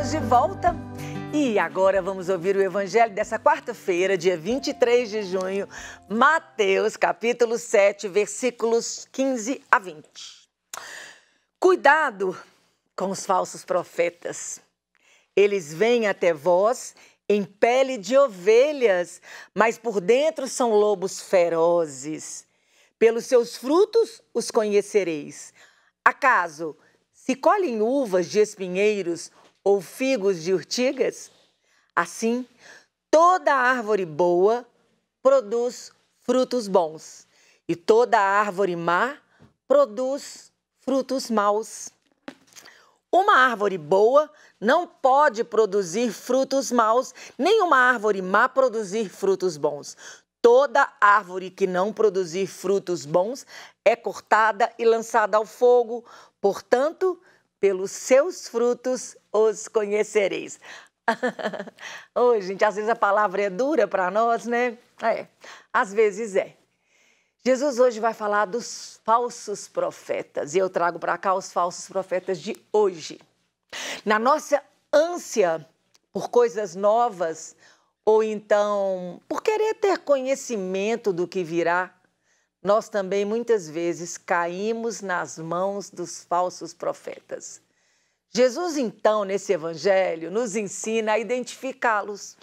estamos de volta. E agora vamos ouvir o evangelho dessa quarta-feira, dia 23 de junho, Mateus, capítulo 7, versículos 15 a 20. Cuidado com os falsos profetas. Eles vêm até vós em pele de ovelhas, mas por dentro são lobos ferozes. Pelos seus frutos os conhecereis. Acaso se colhem uvas de espinheiros ou figos de urtigas? Assim, toda árvore boa produz frutos bons, e toda árvore má produz frutos maus. Uma árvore boa não pode produzir frutos maus, nem uma árvore má produzir frutos bons. Toda árvore que não produzir frutos bons é cortada e lançada ao fogo. Portanto, pelos seus frutos os conhecereis. Oi, gente, às vezes a palavra é dura para nós, né? É, às vezes é. Jesus hoje vai falar dos falsos profetas e eu trago para cá os falsos profetas de hoje. Na nossa ânsia por coisas novas, ou então por querer ter conhecimento do que virá, nós também muitas vezes caímos nas mãos dos falsos profetas. Jesus, então, nesse evangelho, nos ensina a identificá-los.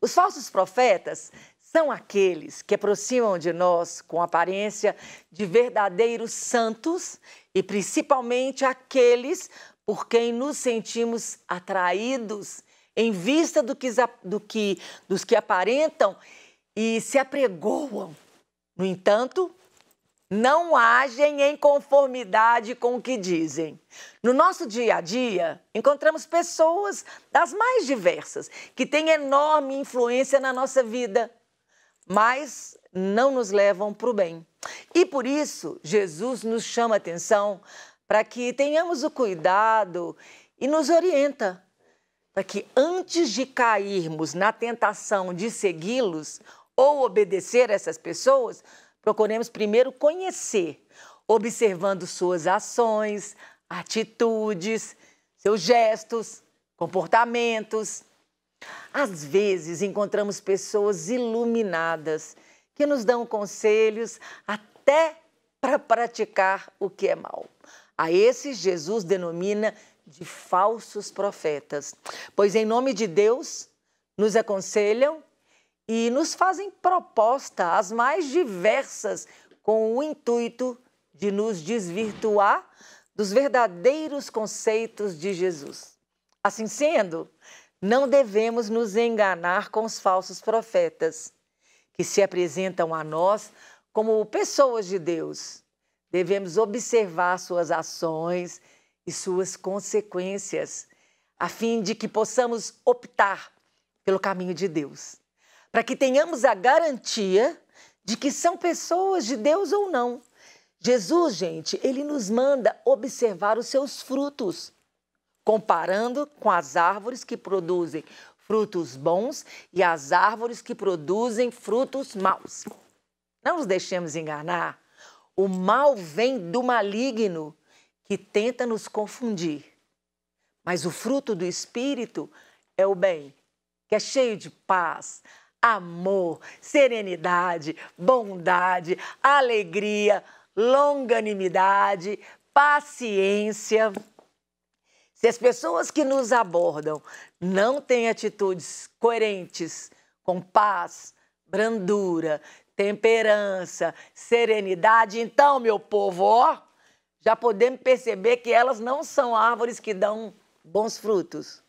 Os falsos profetas são aqueles que aproximam de nós com aparência de verdadeiros santos e principalmente aqueles por quem nos sentimos atraídos em vista do que, do que, dos que aparentam e se apregoam no entanto, não agem em conformidade com o que dizem. No nosso dia a dia, encontramos pessoas das mais diversas que têm enorme influência na nossa vida, mas não nos levam para o bem. E por isso, Jesus nos chama atenção para que tenhamos o cuidado e nos orienta para que antes de cairmos na tentação de segui-los, ou obedecer a essas pessoas, procuremos primeiro conhecer, observando suas ações, atitudes, seus gestos, comportamentos. Às vezes encontramos pessoas iluminadas que nos dão conselhos até para praticar o que é mal. A esses Jesus denomina de falsos profetas, pois em nome de Deus nos aconselham e nos fazem proposta as mais diversas com o intuito de nos desvirtuar dos verdadeiros conceitos de Jesus. Assim sendo, não devemos nos enganar com os falsos profetas, que se apresentam a nós como pessoas de Deus. Devemos observar suas ações e suas consequências, a fim de que possamos optar pelo caminho de Deus para que tenhamos a garantia de que são pessoas de Deus ou não. Jesus, gente, ele nos manda observar os seus frutos, comparando com as árvores que produzem frutos bons e as árvores que produzem frutos maus. Não nos deixemos enganar. O mal vem do maligno que tenta nos confundir. Mas o fruto do Espírito é o bem, que é cheio de paz, amor, serenidade, bondade, alegria, longanimidade, paciência. Se as pessoas que nos abordam não têm atitudes coerentes com paz, brandura, temperança, serenidade, então, meu povo, ó, já podemos perceber que elas não são árvores que dão bons frutos.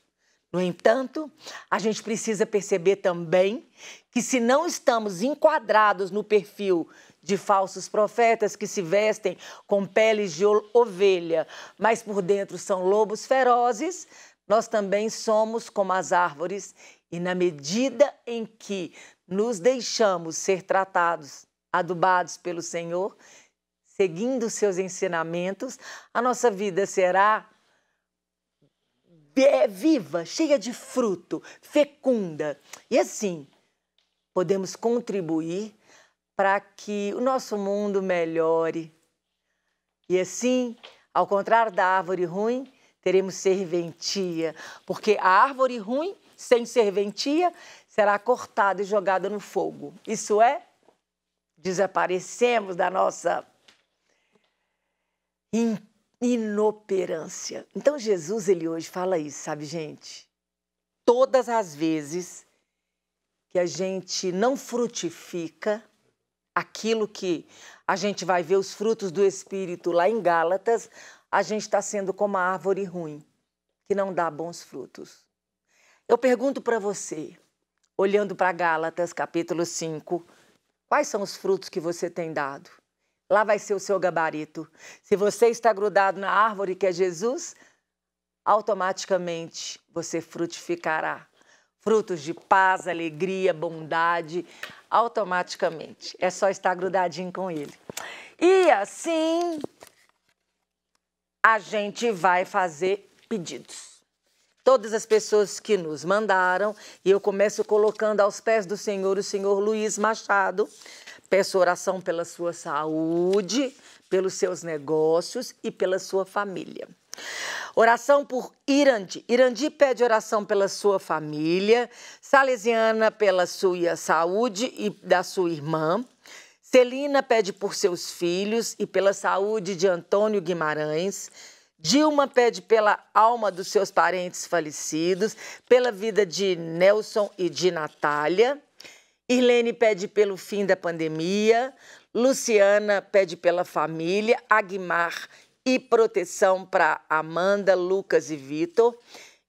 No entanto, a gente precisa perceber também que, se não estamos enquadrados no perfil de falsos profetas que se vestem com peles de ovelha, mas por dentro são lobos ferozes, nós também somos como as árvores, e na medida em que nos deixamos ser tratados, adubados pelo Senhor, seguindo seus ensinamentos, a nossa vida será é viva, cheia de fruto, fecunda. E assim, podemos contribuir para que o nosso mundo melhore. E assim, ao contrário da árvore ruim, teremos serventia, porque a árvore ruim, sem serventia, será cortada e jogada no fogo. Isso é, desaparecemos da nossa inoperância. Então Jesus ele hoje fala isso, sabe, gente? Todas as vezes que a gente não frutifica aquilo que a gente vai ver os frutos do Espírito lá em Gálatas, a gente está sendo como a árvore ruim, que não dá bons frutos. Eu pergunto para você, olhando para Gálatas, capítulo 5, quais são os frutos que você tem dado? Lá vai ser o seu gabarito. Se você está grudado na árvore que é Jesus, automaticamente você frutificará. Frutos de paz, alegria, bondade, automaticamente. É só estar grudadinho com Ele. E assim, a gente vai fazer pedidos. Todas as pessoas que nos mandaram, e eu começo colocando aos pés do Senhor o Senhor Luiz Machado. Peço oração pela sua saúde, pelos seus negócios e pela sua família. Oração por Irandi. Irandi pede oração pela sua família. Salesiana pela sua saúde e da sua irmã. Celina pede por seus filhos e pela saúde de Antônio Guimarães. Dilma pede pela alma dos seus parentes falecidos, pela vida de Nelson e de Natália. Irlene pede pelo fim da pandemia. Luciana pede pela família. Aguimar e proteção para Amanda, Lucas e Vitor.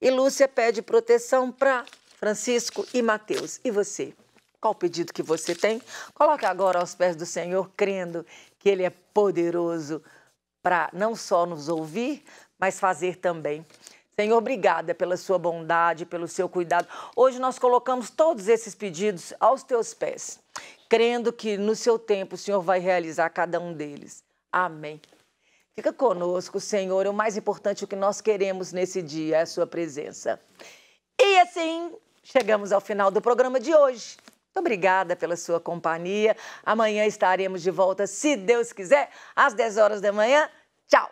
E Lúcia pede proteção para Francisco e Mateus. E você? Qual o pedido que você tem? Coloque agora aos pés do Senhor, crendo que Ele é poderoso para não só nos ouvir, mas fazer também. Senhor, obrigada pela sua bondade, pelo seu cuidado. Hoje nós colocamos todos esses pedidos aos teus pés, crendo que no seu tempo o Senhor vai realizar cada um deles. Amém. Fica conosco, Senhor. O mais importante, o que nós queremos nesse dia é a sua presença. E assim, chegamos ao final do programa de hoje. Muito obrigada pela sua companhia. Amanhã estaremos de volta, se Deus quiser, às 10 horas da manhã.